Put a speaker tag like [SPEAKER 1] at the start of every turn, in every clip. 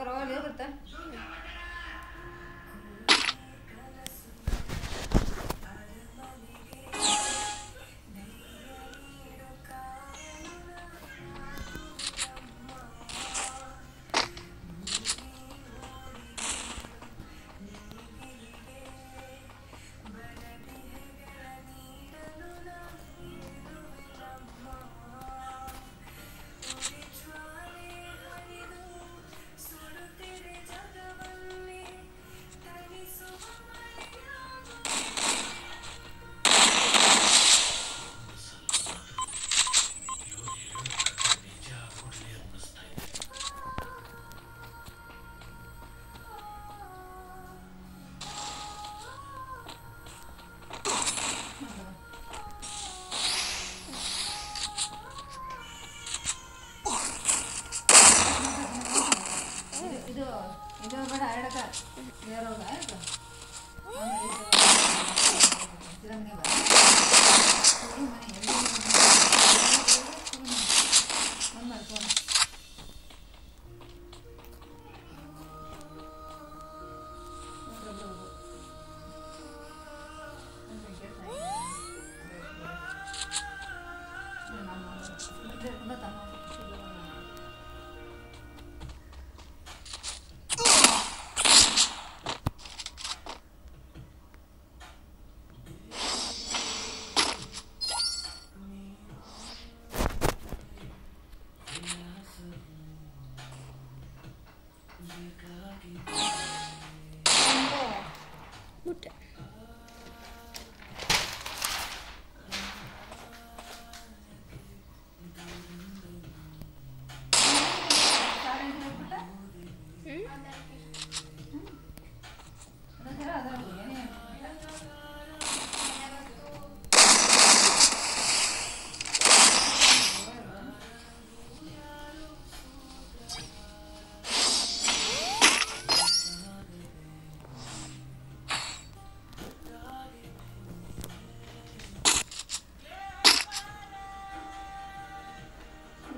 [SPEAKER 1] करवा लिया करता है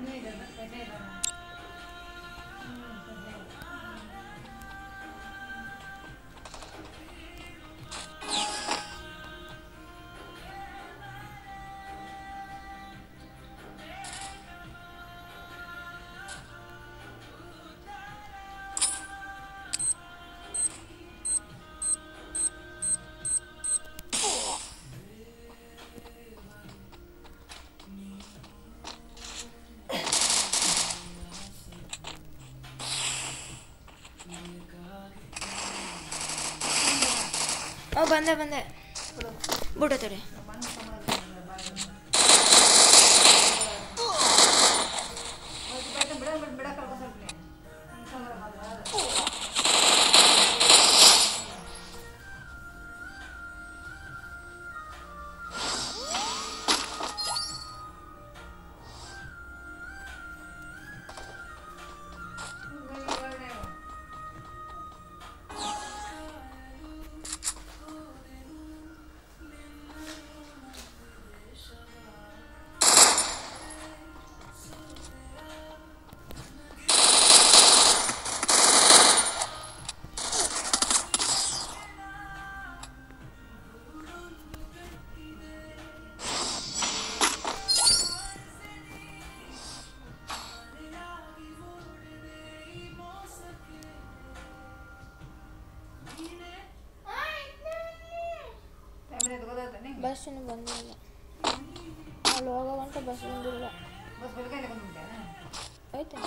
[SPEAKER 1] 那个，那个，那个，嗯，那个。
[SPEAKER 2] ಓ ಬಂದೆ ಬಂದೆ. ಬಿಡು ಬಸ್ ಇನ್ನು ಬಂದಿಲ್ಲ. ಅಲ್ಲಿ ಹೋಗೋ ಗಂಟೆ ಬಸ್ ಬಂದಿಲ್ಲ ಐತೆ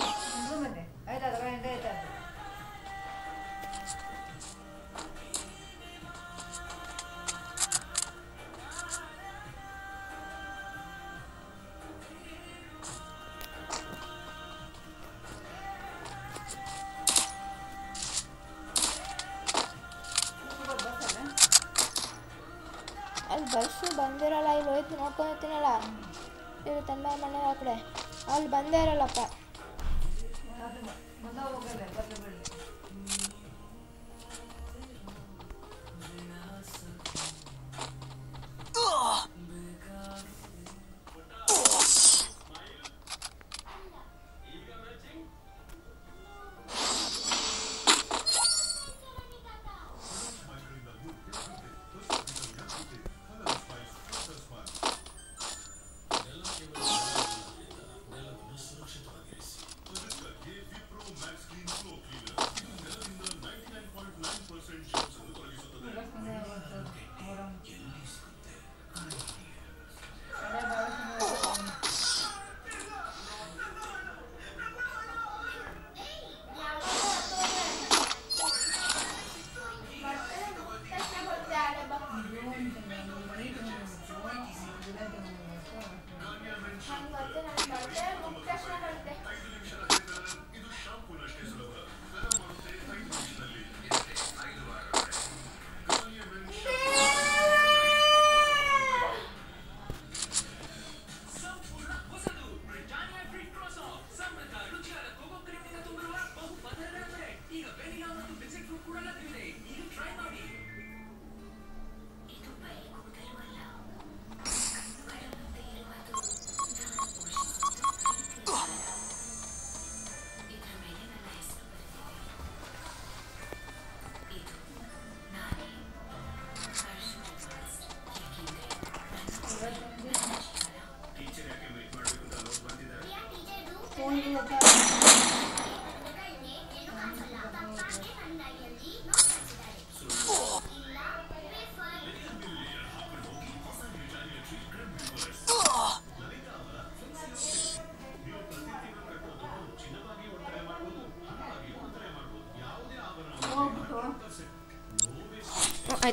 [SPEAKER 2] ಬಂದಿರಲ್ಲ ಇಲ್ಲಿ ಹೋಯ್ತು ನೋಡ್ಕೊಂಡಿರ್ತೀನಲ್ಲ ಇವರು ತನ್ನ ಮನೆ ಆ ಕಡೆ ಅಲ್ಲಿ ಬಂದೇ ಇರಲ್ಲಪ್ಪ.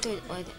[SPEAKER 2] ಹೋಗ್ಬಿಟ್ಟು ಆಯ್ತು ಆಯ್ತು ಆಯ್ತು